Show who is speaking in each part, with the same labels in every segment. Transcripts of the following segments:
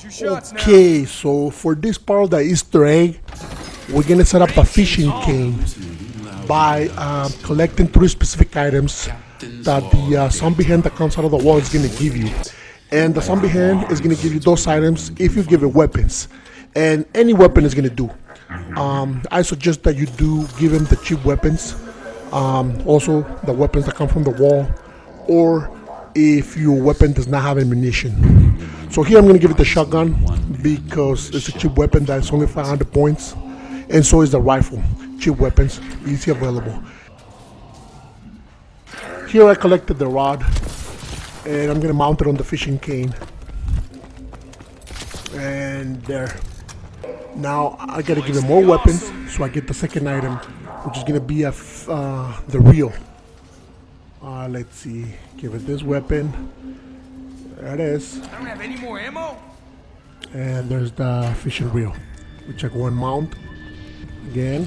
Speaker 1: Two shots now.
Speaker 2: Okay, so for this part of the Easter egg, we're gonna set up a fishing cane by um, collecting three specific items that the uh, zombie hand that comes out of the wall is gonna give you. And the zombie hand is gonna give you those items if you give it weapons. And any weapon is gonna do. Um, I suggest that you do give him the cheap weapons. Um, also, the weapons that come from the wall, or if your weapon does not have ammunition. So here I'm gonna give it the shotgun because it's a cheap weapon that's only 500 points, and so is the rifle. Cheap weapons, easy available. Here I collected the rod, and I'm gonna mount it on the fishing cane. And there. Now I gotta give it more weapons, so I get the second item, which is gonna be a f- uh, the reel. Uh, let's see. Give it this weapon. There it is.
Speaker 1: I don't have any more ammo.
Speaker 2: And there's the fishing reel, We check one mount. Again,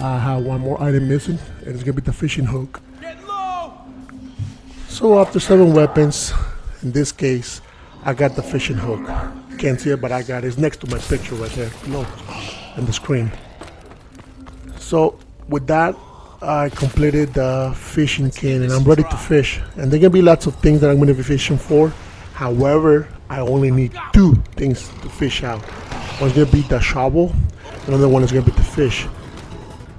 Speaker 2: I have one more item missing, and it's gonna be the fishing hook.
Speaker 1: Get low.
Speaker 2: So after seven weapons, in this case, I got the fishing hook. Can't see it, but I got it. It's next to my picture right there, below, on the screen. So with that, I completed the fishing cane, and I'm ready to fish. And there gonna be lots of things that I'm gonna be fishing for. However, I only need two things to fish out. One's gonna be the shovel, another one is gonna be the fish.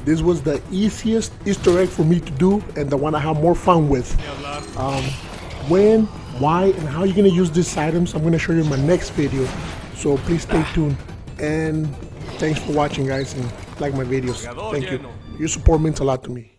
Speaker 2: This was the easiest Easter egg for me to do, and the one I have more fun with. Um, when, why, and how you're gonna use these items, I'm gonna show you in my next video. So please stay tuned. And thanks for watching, guys, and like my videos. Thank you. Your support means a lot to me.